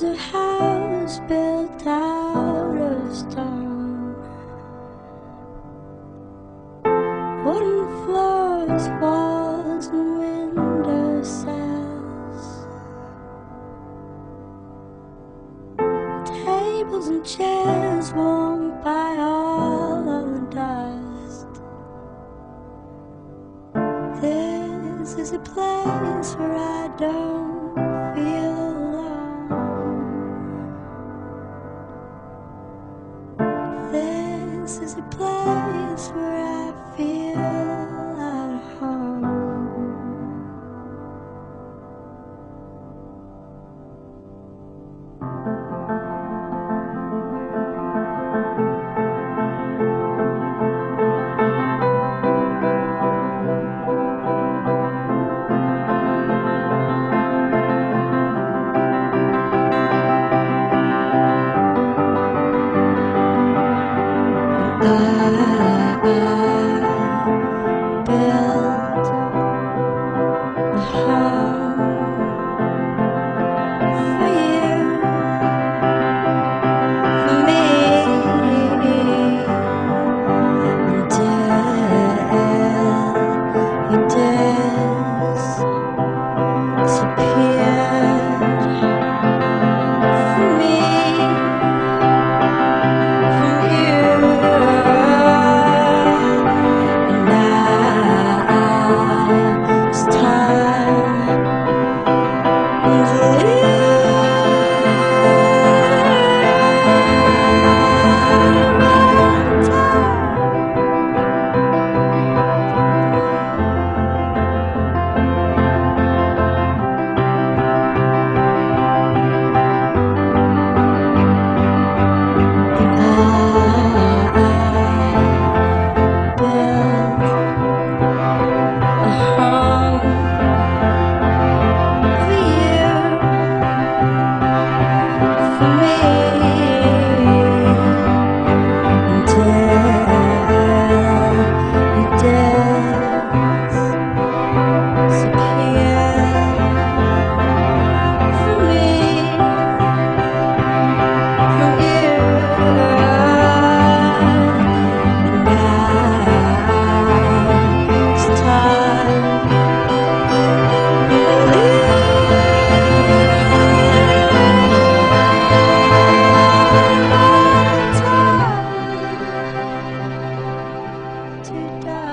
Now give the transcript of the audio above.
house built out of stone. Wooden floors, walls, and window sills. Tables and chairs warmed by all of the dust. This is a place where I don't This is a place where I feel sit down.